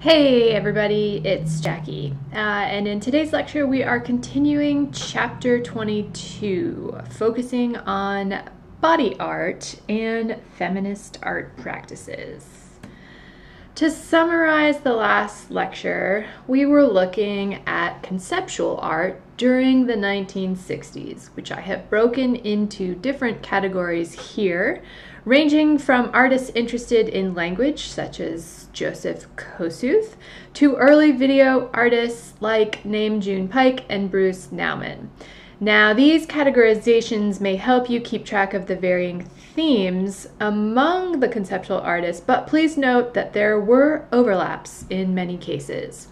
Hey everybody, it's Jackie. Uh, and in today's lecture, we are continuing chapter 22, focusing on body art and feminist art practices. To summarize the last lecture, we were looking at conceptual art during the 1960s, which I have broken into different categories here, ranging from artists interested in language, such as Joseph Kosuth, to early video artists like Nam June Paik and Bruce Nauman. Now, these categorizations may help you keep track of the varying themes among the conceptual artists, but please note that there were overlaps in many cases.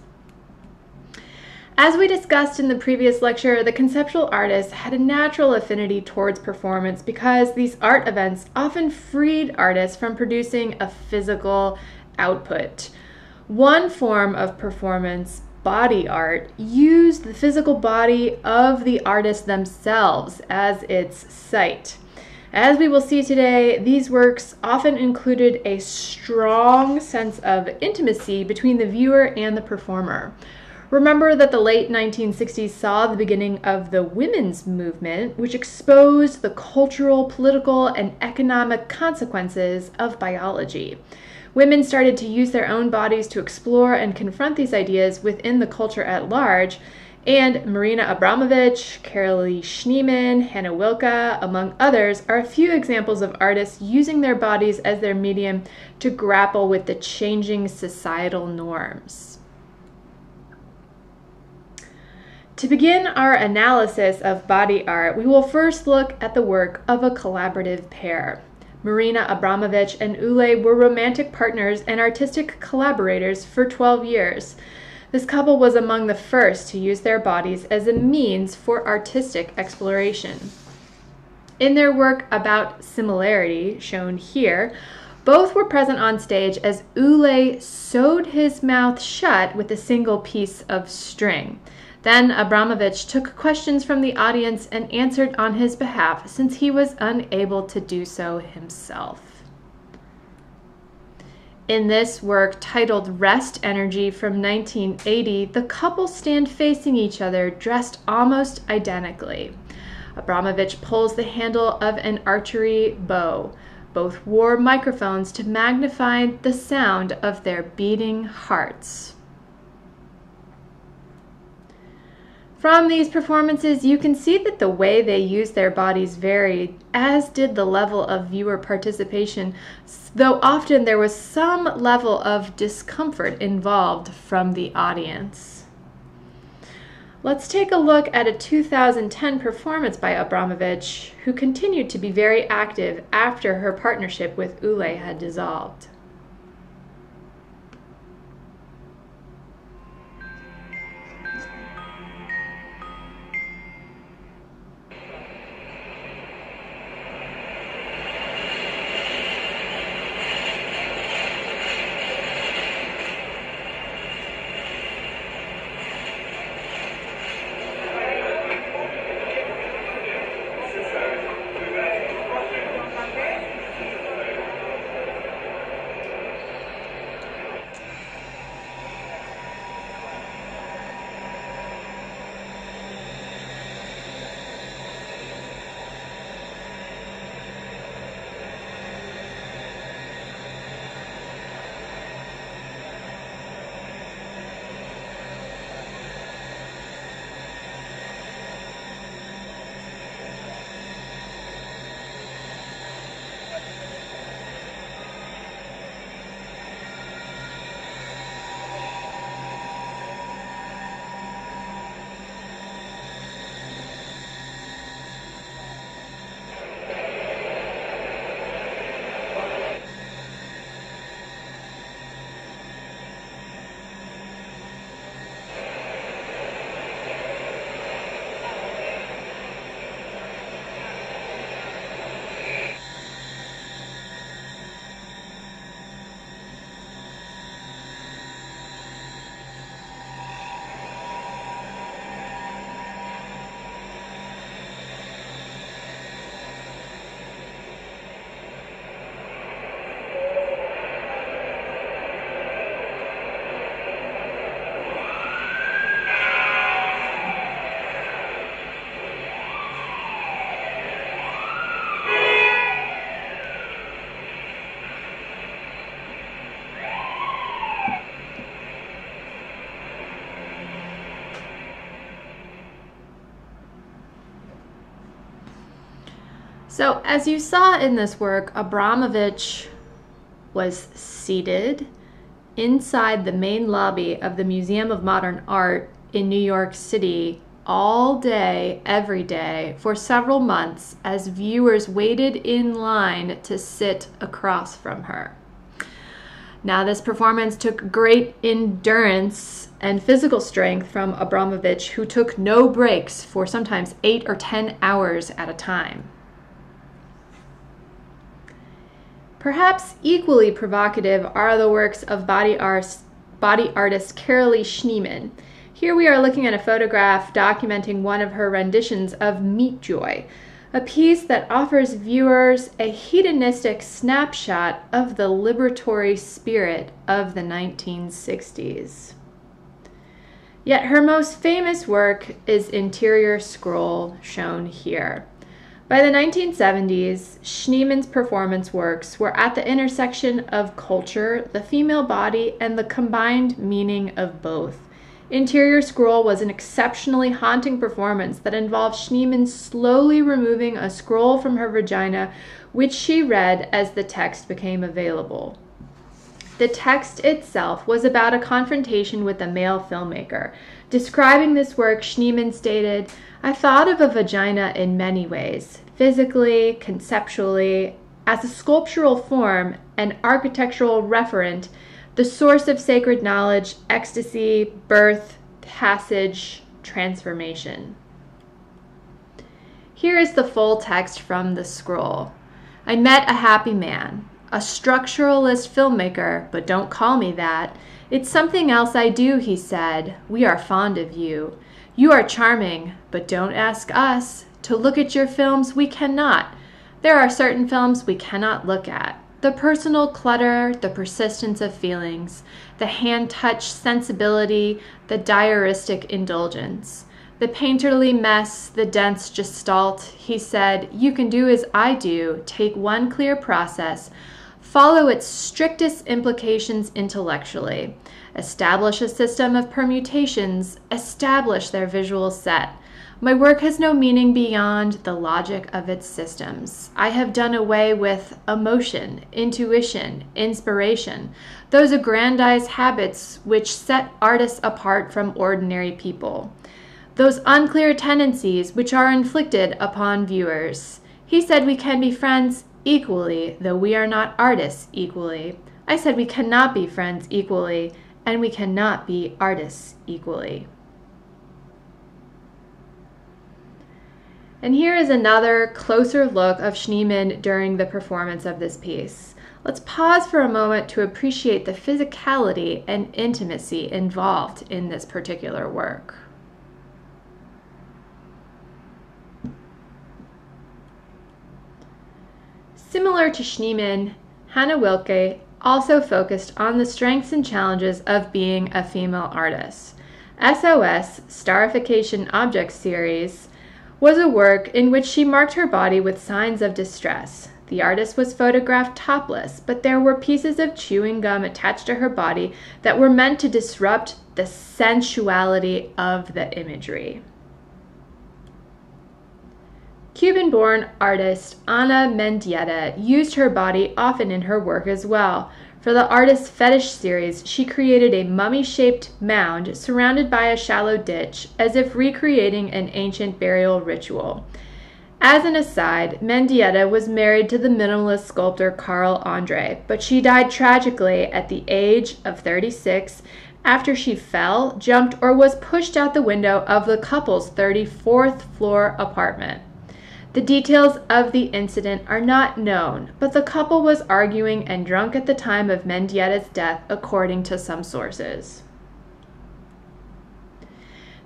As we discussed in the previous lecture, the conceptual artists had a natural affinity towards performance because these art events often freed artists from producing a physical output. One form of performance, body art, used the physical body of the artist themselves as its site. As we will see today, these works often included a strong sense of intimacy between the viewer and the performer. Remember that the late 1960s saw the beginning of the women's movement, which exposed the cultural, political, and economic consequences of biology. Women started to use their own bodies to explore and confront these ideas within the culture at large, and Marina Abramović, Carolee Schneemann, Hannah Wilke, among others, are a few examples of artists using their bodies as their medium to grapple with the changing societal norms. To begin our analysis of body art, we will first look at the work of a collaborative pair. Marina Abramović and Ulay were romantic partners and artistic collaborators for 12 years. This couple was among the first to use their bodies as a means for artistic exploration. In their work about similarity, shown here, both were present on stage as Ulay sewed his mouth shut with a single piece of string. Then Abramović took questions from the audience and answered on his behalf since he was unable to do so himself. In this work, titled Rest Energy from 1980, the couple stand facing each other dressed almost identically. Abramović pulls the handle of an archery bow. Both wore microphones to magnify the sound of their beating hearts. From these performances, you can see that the way they used their bodies varied, as did the level of viewer participation, though often there was some level of discomfort involved from the audience. Let's take a look at a 2010 performance by Abramović, who continued to be very active after her partnership with Ulay had dissolved. So, as you saw in this work, Abramović was seated inside the main lobby of the Museum of Modern Art in New York City all day, every day, for several months as viewers waited in line to sit across from her. Now, this performance took great endurance and physical strength from Abramović, who took no breaks for sometimes eight or ten hours at a time. Perhaps equally provocative are the works of body, art, body artist Carolee Schneemann. Here we are looking at a photograph documenting one of her renditions of Meat Joy, a piece that offers viewers a hedonistic snapshot of the liberatory spirit of the 1960s. Yet her most famous work is Interior Scroll, shown here. By the 1970s, Schneemann's performance works were at the intersection of culture, the female body, and the combined meaning of both. Interior Scroll was an exceptionally haunting performance that involved Schneemann slowly removing a scroll from her vagina, which she read as the text became available. The text itself was about a confrontation with a male filmmaker. Describing this work, Schneemann stated, I thought of a vagina in many ways physically, conceptually, as a sculptural form, an architectural referent, the source of sacred knowledge, ecstasy, birth, passage, transformation. Here is the full text from the scroll. I met a happy man, a structuralist filmmaker, but don't call me that. It's something else I do, he said. We are fond of you. You are charming, but don't ask us. To look at your films, we cannot. There are certain films we cannot look at. The personal clutter, the persistence of feelings, the hand touch sensibility, the diaristic indulgence, the painterly mess, the dense gestalt. He said, You can do as I do, take one clear process, follow its strictest implications intellectually, establish a system of permutations, establish their visual set my work has no meaning beyond the logic of its systems. I have done away with emotion, intuition, inspiration, those aggrandized habits which set artists apart from ordinary people, those unclear tendencies which are inflicted upon viewers. He said we can be friends equally, though we are not artists equally. I said we cannot be friends equally, and we cannot be artists equally. And here is another closer look of Schneemann during the performance of this piece. Let's pause for a moment to appreciate the physicality and intimacy involved in this particular work. Similar to Schneemann, Hannah Wilke also focused on the strengths and challenges of being a female artist. SOS, Starification Object Series, was a work in which she marked her body with signs of distress. The artist was photographed topless, but there were pieces of chewing gum attached to her body that were meant to disrupt the sensuality of the imagery. Cuban born artist Ana Mendieta used her body often in her work as well. For the artist's fetish series, she created a mummy shaped mound surrounded by a shallow ditch, as if recreating an ancient burial ritual. As an aside, Mendieta was married to the minimalist sculptor Carl Andre, but she died tragically at the age of 36 after she fell, jumped, or was pushed out the window of the couple's 34th floor apartment. The details of the incident are not known, but the couple was arguing and drunk at the time of Mendieta's death, according to some sources.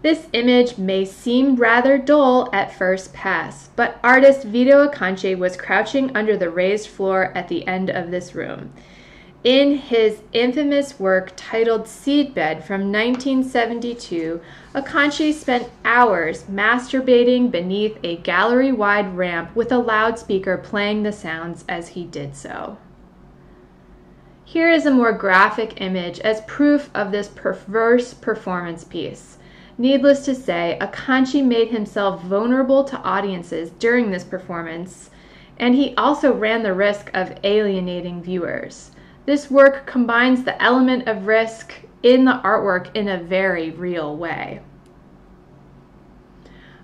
This image may seem rather dull at first pass, but artist Vito Acconci was crouching under the raised floor at the end of this room. In his infamous work titled Seedbed from 1972, Acconci spent hours masturbating beneath a gallery wide ramp with a loudspeaker playing the sounds as he did so. Here is a more graphic image as proof of this perverse performance piece. Needless to say, Acconci made himself vulnerable to audiences during this performance and he also ran the risk of alienating viewers. This work combines the element of risk in the artwork in a very real way.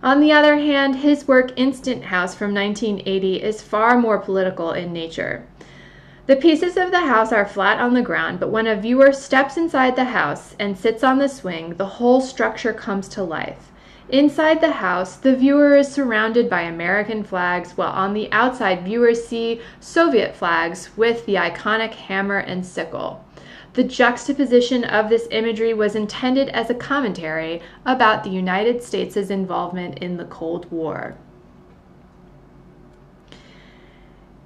On the other hand, his work Instant House from 1980 is far more political in nature. The pieces of the house are flat on the ground, but when a viewer steps inside the house and sits on the swing, the whole structure comes to life. Inside the house, the viewer is surrounded by American flags, while on the outside, viewers see Soviet flags with the iconic hammer and sickle. The juxtaposition of this imagery was intended as a commentary about the United States' involvement in the Cold War.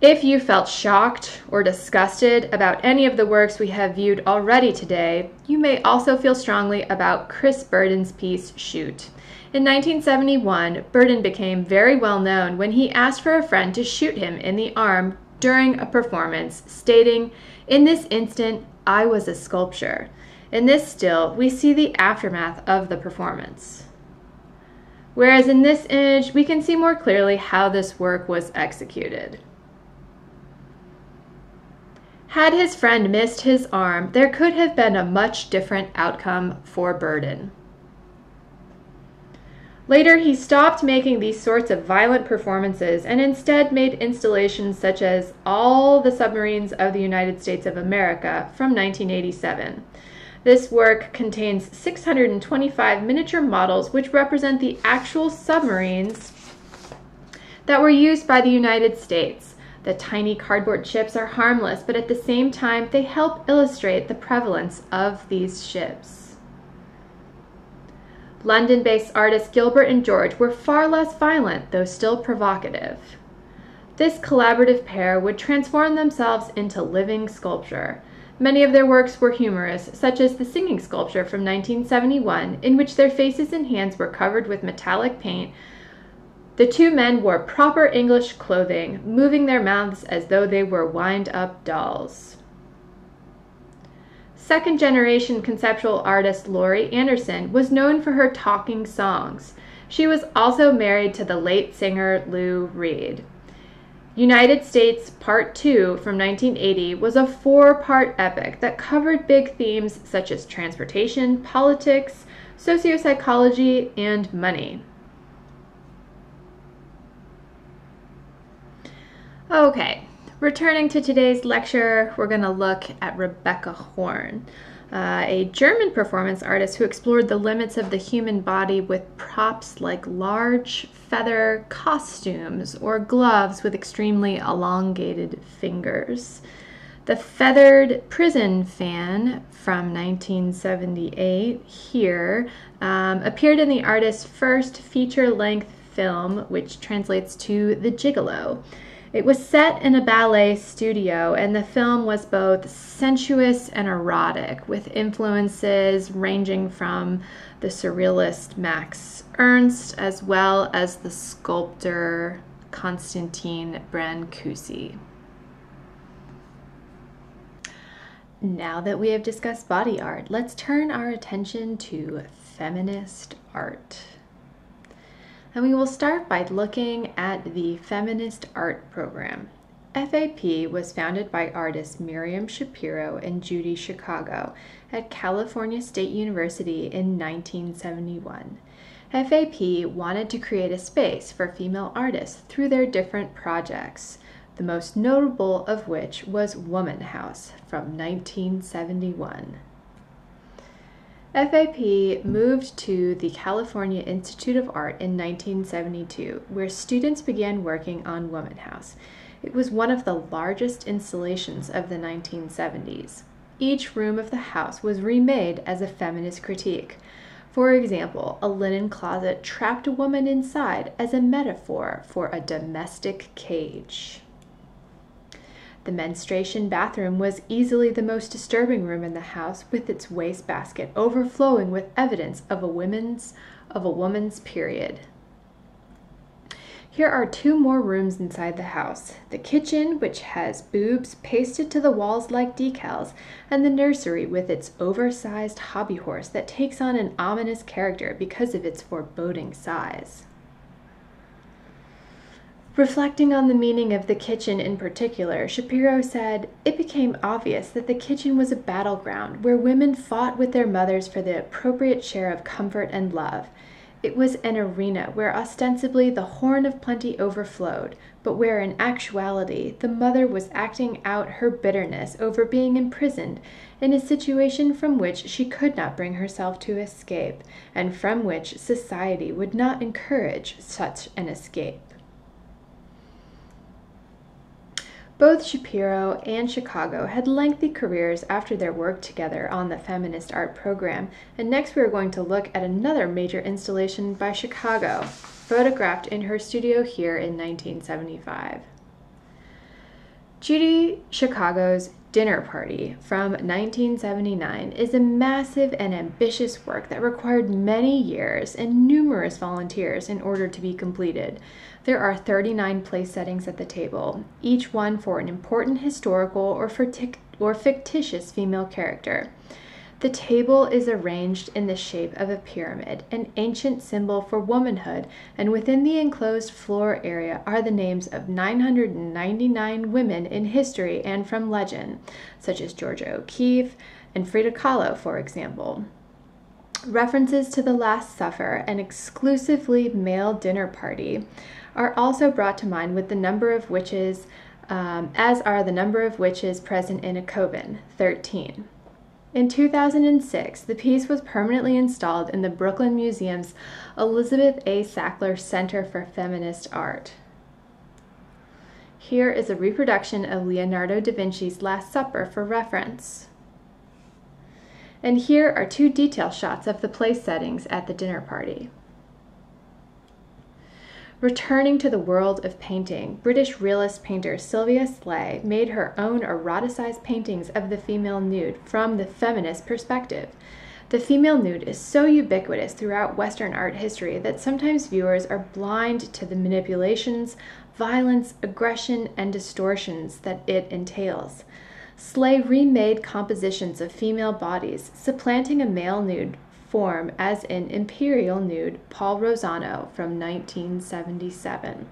If you felt shocked or disgusted about any of the works we have viewed already today, you may also feel strongly about Chris Burden's piece Shoot. In 1971, Burden became very well known when he asked for a friend to shoot him in the arm during a performance, stating, In this instant, I was a sculpture. In this still, we see the aftermath of the performance. Whereas in this image, we can see more clearly how this work was executed. Had his friend missed his arm, there could have been a much different outcome for Burden. Later, he stopped making these sorts of violent performances and instead made installations such as All the Submarines of the United States of America from 1987. This work contains 625 miniature models which represent the actual submarines that were used by the United States. The tiny cardboard ships are harmless, but at the same time, they help illustrate the prevalence of these ships. London based artists Gilbert and George were far less violent, though still provocative. This collaborative pair would transform themselves into living sculpture. Many of their works were humorous, such as the singing sculpture from 1971, in which their faces and hands were covered with metallic paint. The two men wore proper English clothing, moving their mouths as though they were wind up dolls. Second generation conceptual artist Laurie Anderson was known for her talking songs. She was also married to the late singer Lou Reed. United States Part 2 from 1980 was a four part epic that covered big themes such as transportation, politics, sociopsychology, and money. Okay, Returning to today's lecture, we're going to look at Rebecca Horn, uh, a German performance artist who explored the limits of the human body with props like large feather costumes or gloves with extremely elongated fingers. The feathered prison fan from 1978 here um, appeared in the artist's first feature length film, which translates to The Gigolo. It was set in a ballet studio, and the film was both sensuous and erotic, with influences ranging from the surrealist Max Ernst as well as the sculptor Constantin Brancusi. Now that we have discussed body art, let's turn our attention to feminist art. And we will start by looking at the Feminist Art Program. FAP was founded by artists Miriam Schapiro and Judy Chicago at California State University in 1971. FAP wanted to create a space for female artists through their different projects, the most notable of which was Woman House from 1971. FAP moved to the California Institute of Art in 1972, where students began working on Woman House. It was one of the largest installations of the 1970s. Each room of the house was remade as a feminist critique. For example, a linen closet trapped a woman inside as a metaphor for a domestic cage. The menstruation bathroom was easily the most disturbing room in the house, with its wastebasket overflowing with evidence of a woman's of a woman's period. Here are two more rooms inside the house the kitchen, which has boobs pasted to the walls like decals, and the nursery with its oversized hobby horse that takes on an ominous character because of its foreboding size. Reflecting on the meaning of the kitchen in particular, Schapiro said, It became obvious that the kitchen was a battleground where women fought with their mothers for the appropriate share of comfort and love. It was an arena where ostensibly the horn of plenty overflowed, but where in actuality the mother was acting out her bitterness over being imprisoned in a situation from which she could not bring herself to escape, and from which society would not encourage such an escape. Both Schapiro and Chicago had lengthy careers after their work together on the feminist art program, and next we are going to look at another major installation by Chicago, photographed in her studio here in 1975. Judy Chicago's Dinner Party from 1979 is a massive and ambitious work that required many years and numerous volunteers in order to be completed. There are 39 place settings at the table, each one for an important historical or, or fictitious female character. The table is arranged in the shape of a pyramid, an ancient symbol for womanhood, and within the enclosed floor area are the names of 999 women in history and from legend, such as Georgia O'Keeffe and Frida Kahlo, for example. References to the Last Supper, an exclusively male dinner party, are also brought to mind with the number of witches, um, as are the number of witches present in a coven, 13. In 2006, the piece was permanently installed in the Brooklyn Museum's Elizabeth A. Sackler Center for Feminist Art. Here is a reproduction of Leonardo da Vinci's Last Supper for reference. And here are two detail shots of the place settings at the dinner party. Returning to the world of painting, British realist painter Sylvia Sleigh made her own eroticized paintings of the female nude from the feminist perspective. The female nude is so ubiquitous throughout Western art history that sometimes viewers are blind to the manipulations, violence, aggression, and distortions that it entails. Sleigh remade compositions of female bodies, supplanting a male nude form as in Imperial Nude Paul Rosano from 1977.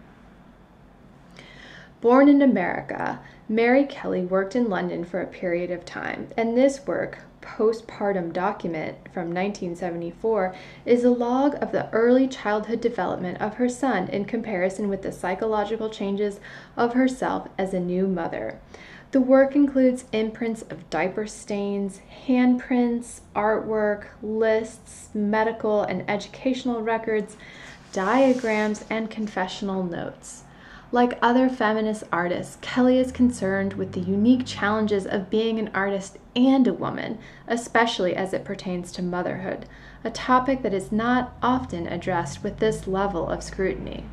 Born in America, Mary Kelly worked in London for a period of time, and this work, Postpartum Document from 1974, is a log of the early childhood development of her son in comparison with the psychological changes of herself as a new mother. The work includes imprints of diaper stains, handprints, artwork, lists, medical and educational records, diagrams, and confessional notes. Like other feminist artists, Kelly is concerned with the unique challenges of being an artist and a woman, especially as it pertains to motherhood, a topic that is not often addressed with this level of scrutiny.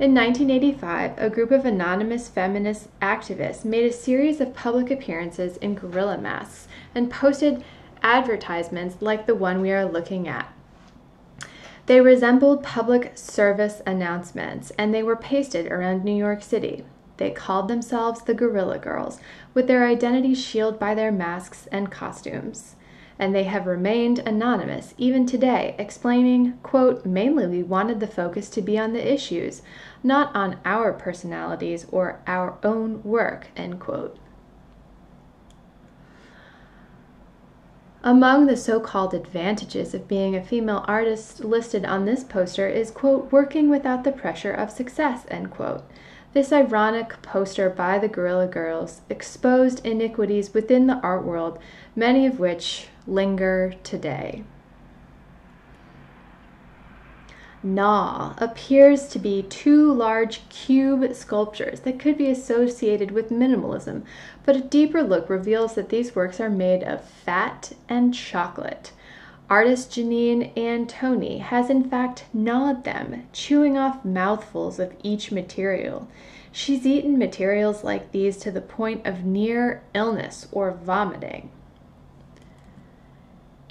In 1985, a group of anonymous feminist activists made a series of public appearances in gorilla masks and posted advertisements like the one we are looking at. They resembled public service announcements and they were pasted around New York City. They called themselves the Guerrilla Girls, with their identities shielded by their masks and costumes and they have remained anonymous even today, explaining, quote, mainly we wanted the focus to be on the issues, not on our personalities or our own work, end quote. Among the so called advantages of being a female artist listed on this poster is, quote, working without the pressure of success, end quote. This ironic poster by the Guerrilla Girls exposed iniquities within the art world, many of which linger today. Gnaw appears to be two large cube sculptures that could be associated with minimalism, but a deeper look reveals that these works are made of fat and chocolate. Artist Janine Antoni has in fact gnawed them, chewing off mouthfuls of each material. She's eaten materials like these to the point of near illness or vomiting.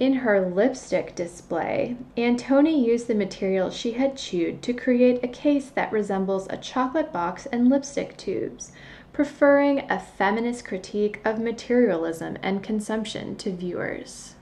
In her lipstick display, Antoni used the material she had chewed to create a case that resembles a chocolate box and lipstick tubes, preferring a feminist critique of materialism and consumption to viewers.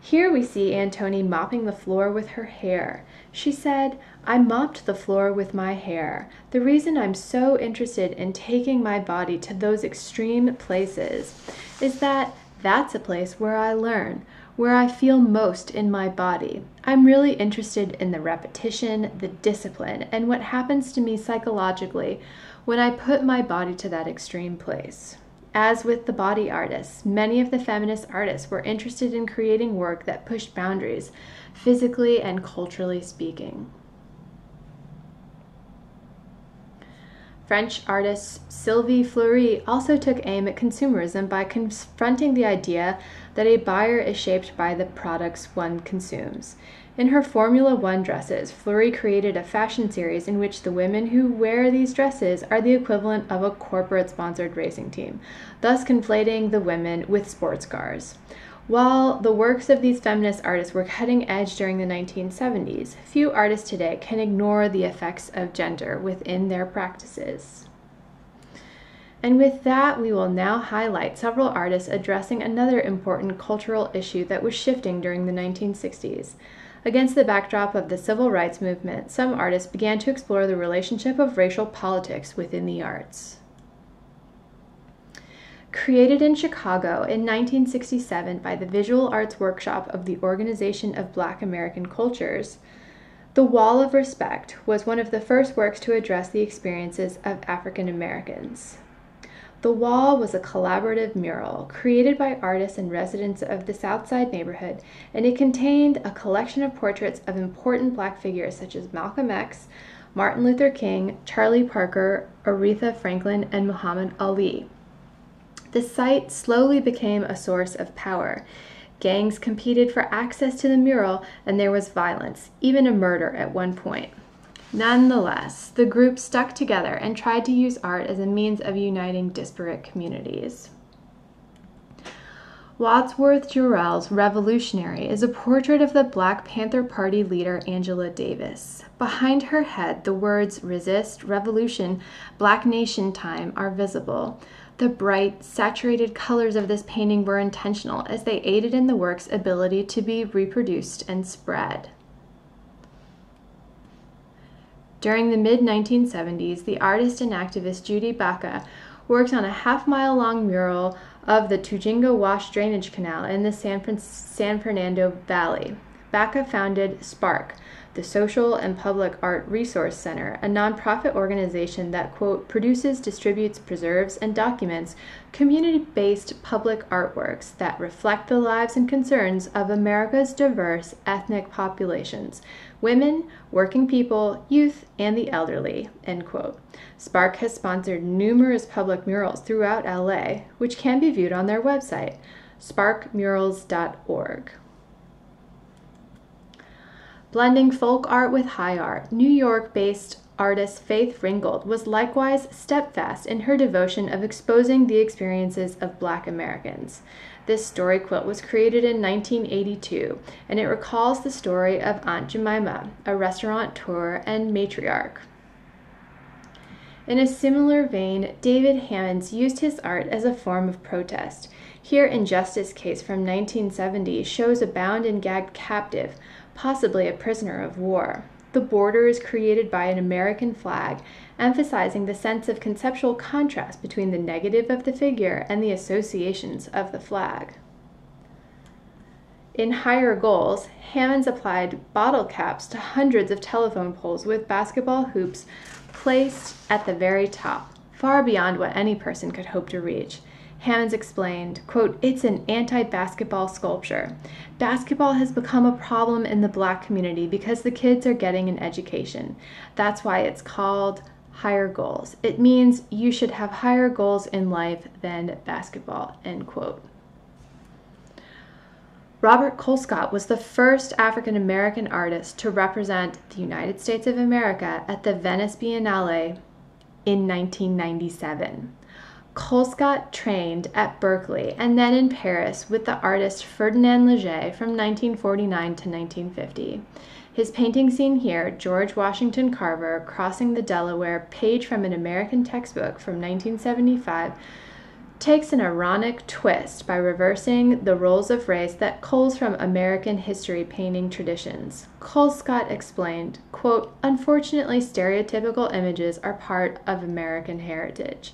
Here we see Antoni mopping the floor with her hair. She said, I mopped the floor with my hair. The reason I'm so interested in taking my body to those extreme places is that that's a place where I learn, where I feel most in my body. I'm really interested in the repetition, the discipline, and what happens to me psychologically when I put my body to that extreme place. As with the body artists, many of the feminist artists were interested in creating work that pushed boundaries, physically and culturally speaking. French artist Sylvie Fleury also took aim at consumerism by confronting the idea that a buyer is shaped by the products one consumes. In her Formula One dresses, Fleury created a fashion series in which the women who wear these dresses are the equivalent of a corporate sponsored racing team, thus conflating the women with sports cars. While the works of these feminist artists were cutting edge during the 1970s, few artists today can ignore the effects of gender within their practices. And with that, we will now highlight several artists addressing another important cultural issue that was shifting during the 1960s. Against the backdrop of the civil rights movement, some artists began to explore the relationship of racial politics within the arts. Created in Chicago in 1967 by the Visual Arts Workshop of the Organization of Black American Cultures, The Wall of Respect was one of the first works to address the experiences of African Americans. The Wall was a collaborative mural created by artists and residents of the Southside neighborhood, and it contained a collection of portraits of important black figures such as Malcolm X, Martin Luther King, Charlie Parker, Aretha Franklin, and Muhammad Ali. The site slowly became a source of power. Gangs competed for access to the mural, and there was violence, even a murder at one point. Nonetheless, the group stuck together and tried to use art as a means of uniting disparate communities. Wadsworth Jarrell's Revolutionary is a portrait of the Black Panther Party leader Angela Davis. Behind her head, the words resist, revolution, black nation time are visible. The bright, saturated colors of this painting were intentional as they aided in the work's ability to be reproduced and spread. During the mid 1970s, the artist and activist Judy Baca worked on a half mile long mural of the Tujunga Wash Drainage Canal in the San, San Fernando Valley. Baca founded SPARC, the Social and Public Art Resource Center, a nonprofit organization that, quote, produces, distributes, preserves, and documents community based public artworks that reflect the lives and concerns of America's diverse ethnic populations women, working people, youth, and the elderly, end quote. SPARC has sponsored numerous public murals throughout LA, which can be viewed on their website, sparkmurals.org. Blending folk art with high art, New York based artist Faith Ringgold was likewise steadfast in her devotion of exposing the experiences of Black Americans. This story quilt was created in 1982, and it recalls the story of Aunt Jemima, a restaurateur and matriarch. In a similar vein, David Hammons used his art as a form of protest. Here, Injustice Case from 1970 shows a bound and gagged captive possibly a prisoner of war. The border is created by an American flag, emphasizing the sense of conceptual contrast between the negative of the figure and the associations of the flag. In higher goals, Hammons applied bottle caps to hundreds of telephone poles with basketball hoops placed at the very top, far beyond what any person could hope to reach. Hammons explained, quote, it's an anti-basketball sculpture. Basketball has become a problem in the black community because the kids are getting an education. That's why it's called higher goals. It means you should have higher goals in life than basketball, end quote. Robert Colescott was the first African American artist to represent the United States of America at the Venice Biennale in 1997. Colescott trained at Berkeley and then in Paris with the artist Ferdinand Leger from 1949 to 1950. His painting seen here, George Washington Carver crossing the Delaware, page from an American textbook from 1975, takes an ironic twist by reversing the roles of race that culls from American history painting traditions. Colescott explained, quote, Unfortunately, stereotypical images are part of American heritage.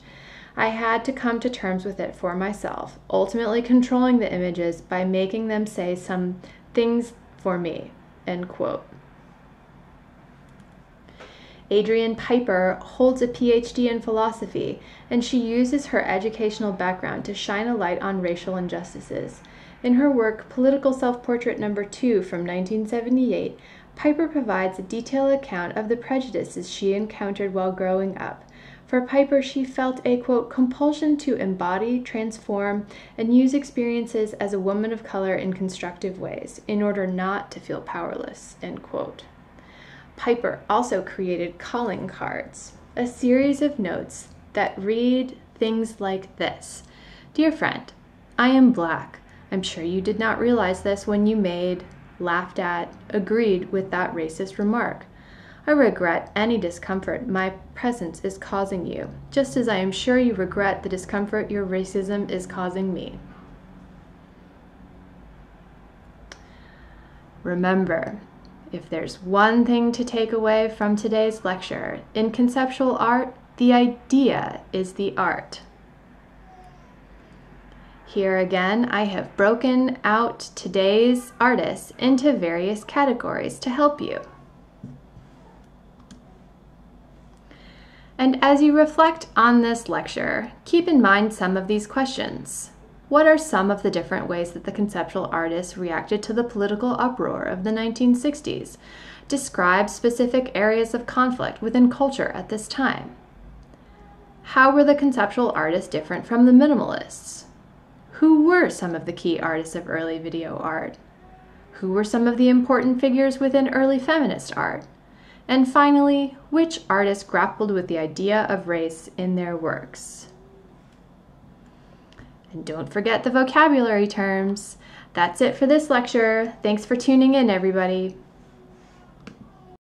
I had to come to terms with it for myself, ultimately controlling the images by making them say some things for me, end quote. Adrian Piper holds a PhD in philosophy, and she uses her educational background to shine a light on racial injustices. In her work, Political Self Portrait Number 2 from 1978, Piper provides a detailed account of the prejudices she encountered while growing up. For Piper, she felt a quote, compulsion to embody, transform, and use experiences as a woman of color in constructive ways in order not to feel powerless, end quote. Piper also created calling cards, a series of notes that read things like this Dear friend, I am black. I'm sure you did not realize this when you made, laughed at, agreed with that racist remark. I regret any discomfort my presence is causing you, just as I am sure you regret the discomfort your racism is causing me. Remember, if there's one thing to take away from today's lecture, in conceptual art, the idea is the art. Here again, I have broken out today's artists into various categories to help you. And as you reflect on this lecture, keep in mind some of these questions. What are some of the different ways that the conceptual artists reacted to the political uproar of the 1960s? Describe specific areas of conflict within culture at this time. How were the conceptual artists different from the minimalists? Who were some of the key artists of early video art? Who were some of the important figures within early feminist art? And finally, which artists grappled with the idea of race in their works? And don't forget the vocabulary terms. That's it for this lecture. Thanks for tuning in, everybody.